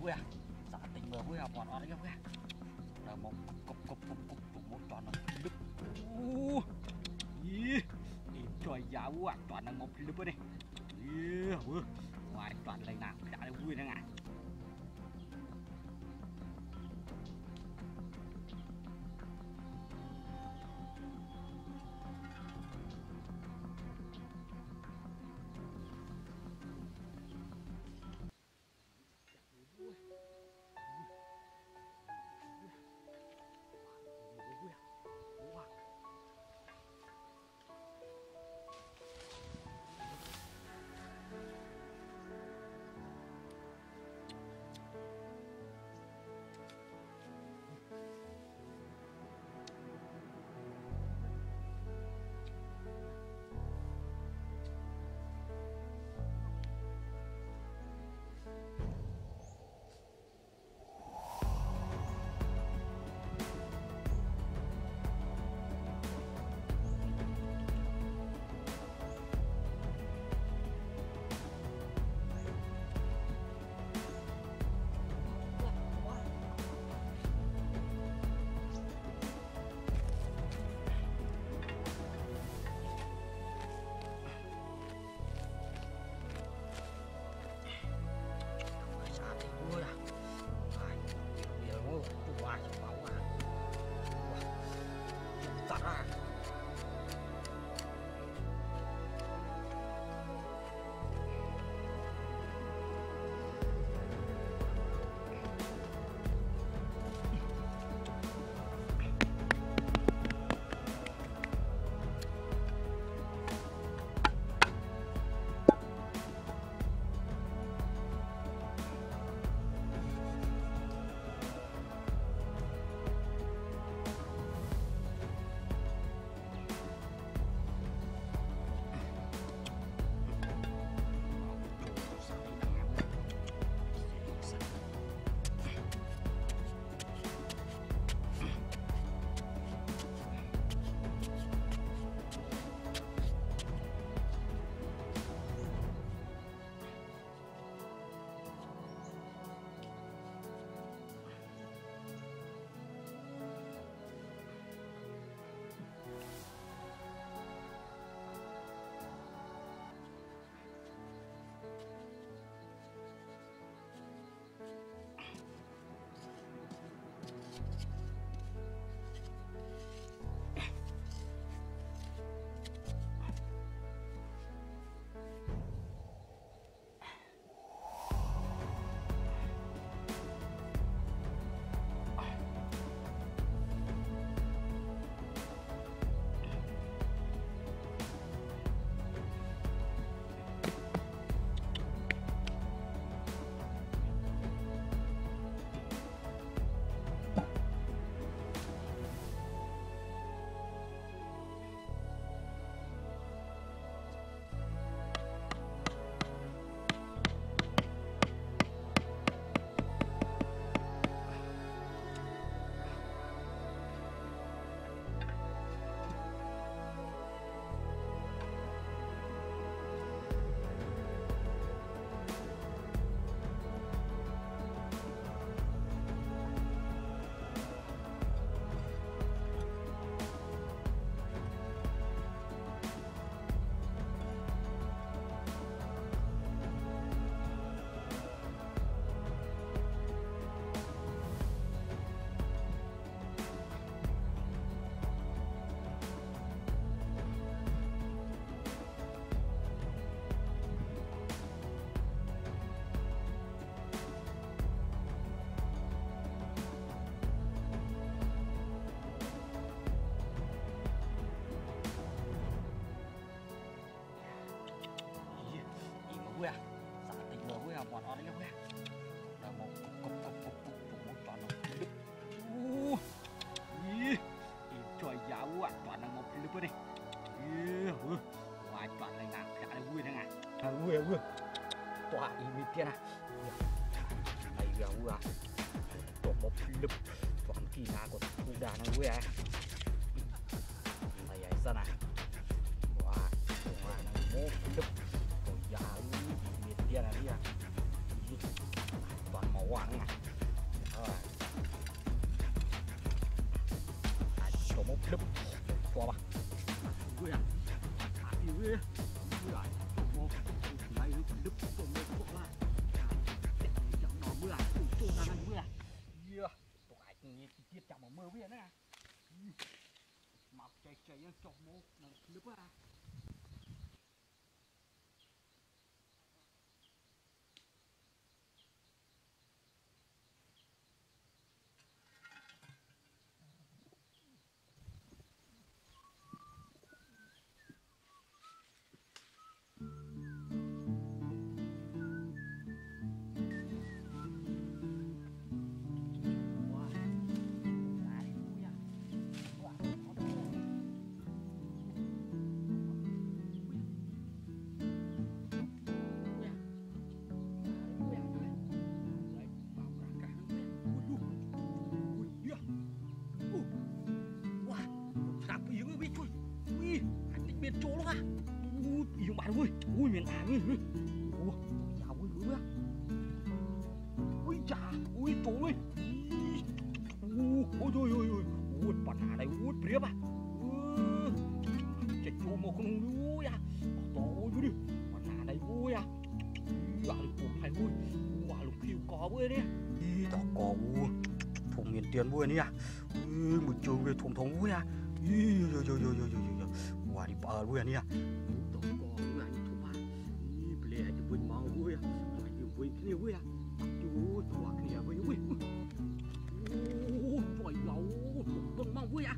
gue saatnya mbak gue apa orangnya gue udah mau kup kup kup kup kup một toàn hidup uh ih đi trời giáo à toàn là một hidup đây. Ih ui ngoài toàn này nào đã là vui đang ngài. À? Xã tỉnh lừa hôi à bọn nó đấy đâu à? Là một cục cục cục cục cục một toàn một đứt u trời giáo à toàn là một cái đứt đây ý ừ, hư mà toàn là nào cả là vui đấy à à vui à vui. Toàn ý mi tiền à. Này giờ vui à toàn một đứt toàn kỳ nào của thằng đàn này vui à. Này ấy sao này. Wow wow nó một đứt Kau jauh, ini dia nanti ya. Ih, toàn màu ăn à rồi ai cho một đứt cho ba ui à thả đi ui ui à một này nó đứt cho một bộ la chẳng nó ui à cho nó này ui à yeah tụi ai nghe tiết chẳng mà mơ với nè mặc chạy chạy cho một đứt à เป็นหางนี่โอ้ยาวเว้ยรู้ไหมอุ้ยจ่าอุ้ยตัวเว้ยโอ้ยโอ้ยโอ้ยโอ้ยโอ้ยปัญหาอะไรโอ้ยเปรียบอ่ะจะจูโมคงรู้ยะโอ้ยดูดิปัญหาอะไรโอ้ยอ่ะว่าลูกปูไทยโอ้ยว่าลูกคิวกอเว้ยเนี่ยต่อกอวูผมเงินเตียนเว้ยเนี่ยมือจูงเลยถมถงเว้ยอ่ะ ui yo yo yo yo yo yo yo wow đi bờ luôn à nha 你肯定会啊，多抓去啊，会会，我抓老多棒棒会啊。